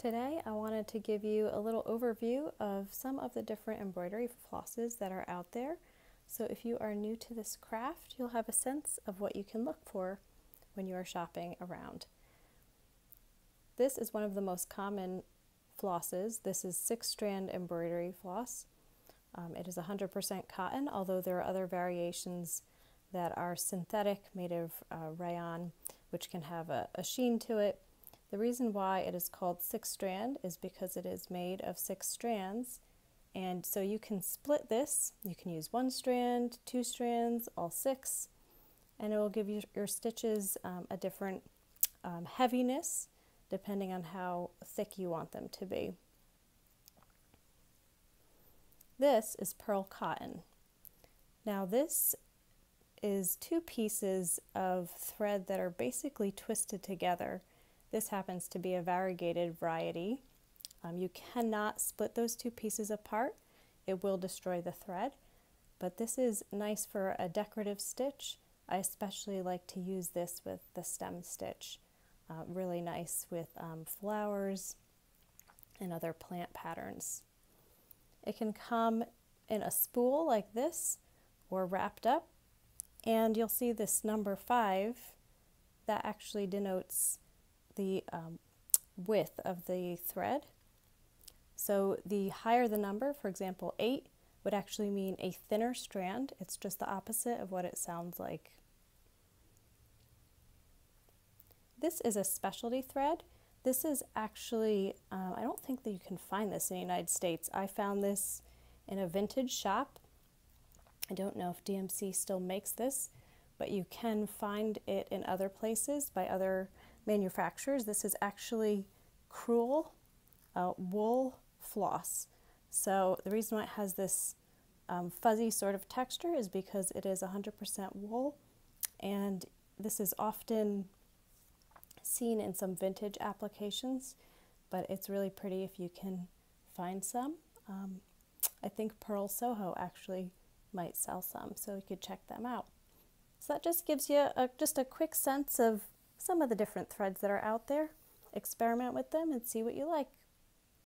Today I wanted to give you a little overview of some of the different embroidery flosses that are out there. So if you are new to this craft, you'll have a sense of what you can look for when you are shopping around. This is one of the most common flosses. This is six strand embroidery floss. Um, it is 100% cotton, although there are other variations that are synthetic, made of uh, rayon, which can have a, a sheen to it the reason why it is called six strand is because it is made of six strands. And so you can split this. You can use one strand, two strands, all six, and it will give you your stitches um, a different um, heaviness depending on how thick you want them to be. This is pearl cotton. Now this is two pieces of thread that are basically twisted together this happens to be a variegated variety. Um, you cannot split those two pieces apart. It will destroy the thread, but this is nice for a decorative stitch. I especially like to use this with the stem stitch. Uh, really nice with um, flowers and other plant patterns. It can come in a spool like this or wrapped up and you'll see this number five that actually denotes the um, width of the thread. So the higher the number, for example 8, would actually mean a thinner strand. It's just the opposite of what it sounds like. This is a specialty thread. This is actually, uh, I don't think that you can find this in the United States. I found this in a vintage shop. I don't know if DMC still makes this, but you can find it in other places by other manufacturers. This is actually Crewel uh, wool floss. So the reason why it has this um, fuzzy sort of texture is because it is 100% wool and this is often seen in some vintage applications but it's really pretty if you can find some. Um, I think Purl Soho actually might sell some so you could check them out. So that just gives you a, just a quick sense of some of the different threads that are out there. Experiment with them and see what you like.